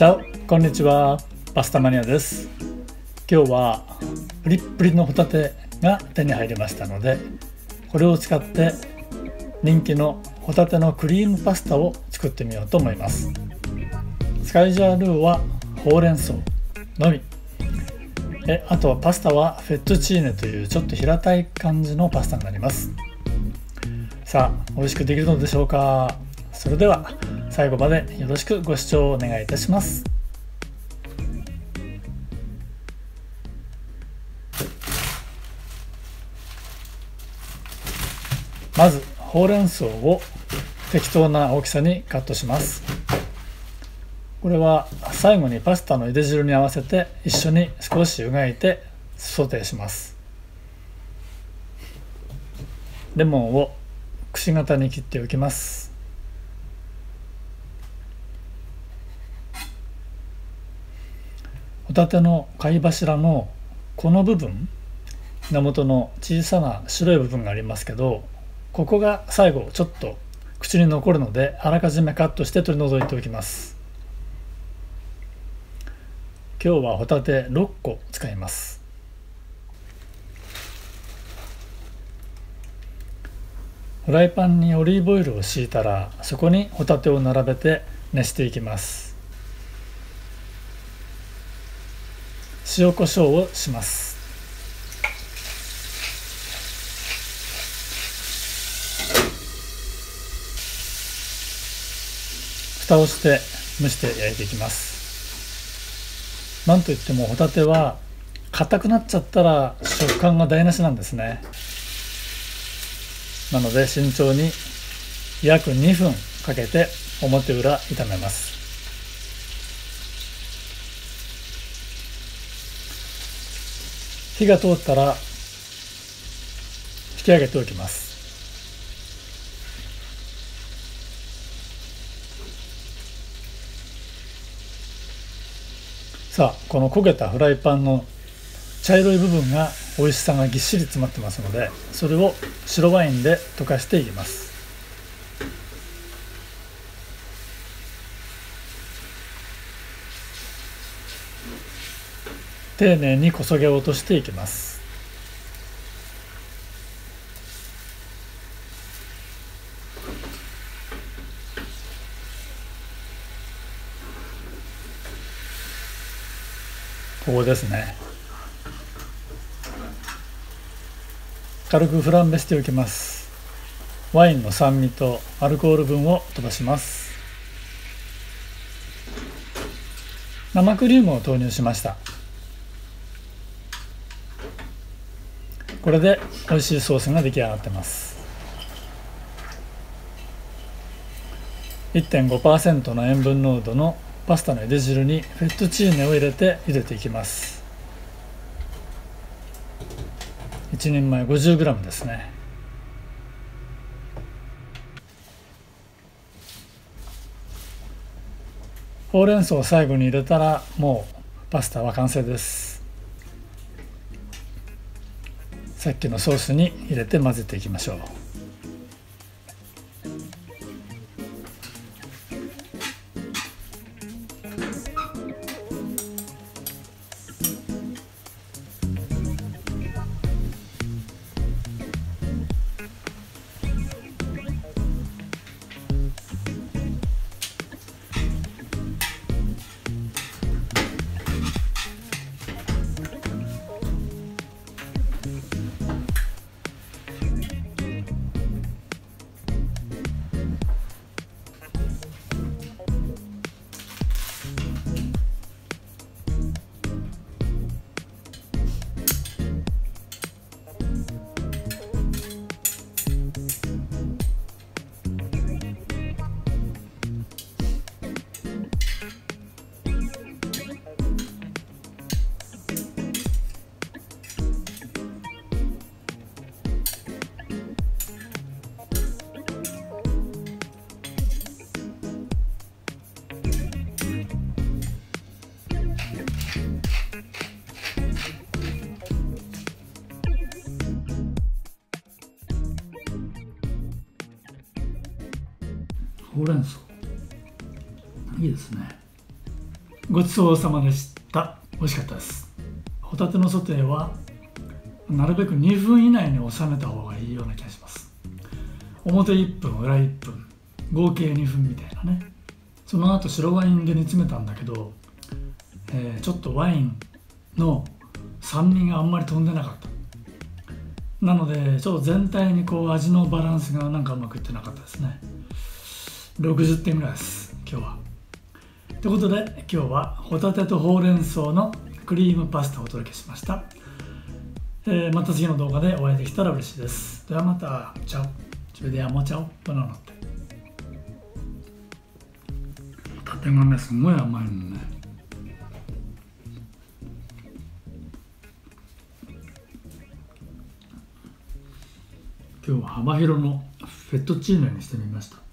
チャオこんにちはパスタマニアです今日はプリップリのホタテが手に入りましたのでこれを使って人気のホタテのクリームパスタを作ってみようと思います。使いジャールーはほうれん草のみ。えあとはパスタはフェットチーネというちょっと平たい感じのパスタになります。さあ美味しくできるのでしょうか？それでは最後までよろしくご視聴お願いいたします。まずほうれん草を適当な大きさにカットします。これは最後にパスタの茹で汁に合わせて一緒に少し湯がいてソテーします。レモンをくし形に切っておきます。ホタテの貝柱のこの部分根元の小さな白い部分がありますけどここが最後ちょっと口に残るのであらかじめカットして取り除いておきます。今日はホタテ6個使います。フライパンにオリーブオイルを敷いたらそこにホタテを並べて熱していきます。塩コショウをします。蓋をして蒸して焼いていきます。なんといってもホタテは硬くなっちゃったら食感が台無しなんですね。なので慎重に約2分かけて表裏炒めます。火が通ったら引き上げておきます。さあこの焦げたフライパンの茶色い部分が美味しさがぎっしり詰まってますのでそれを白ワインで溶かしていきます。丁寧にこそげ落としていきます。ここですね。軽くフランベしておきます。ワインの酸味とアルコール分を飛ばします。生クリームを投入しました。これで美味しいソースが出来上がってます。1.5%の塩分濃度のパスタの茹で汁にフェットチーネを入れて茹でていきます。1人前 50g ですね。ほうれん草を最後に入れたらもうパスタは完成です。さっきのソースに入れて混ぜていきましょう。ほうれん草。いいですね。ごちそうさまでした。美味しかったです。ホタテのソテーはなるべく2分以内に収めた方がいいような気がします。表1分裏1分合計2分みたいなね。その後白ワインで煮詰めたんだけど、えー、ちょっとワインの酸味があんまり飛んでなかった。なのでちょっと全体にこう味のバランスがなんかうまくいってなかったですね。60点ぐらいです今日は。ということで今日はホタテとほうれん草のクリームパスタをお届けしました、えー、また次の動画でお会いできたら嬉しいです。ではまたチャオ。それではもうチャオ。バナナって。ホタテがねすごい甘いのね。今日は幅広のフェットチーネにしてみました。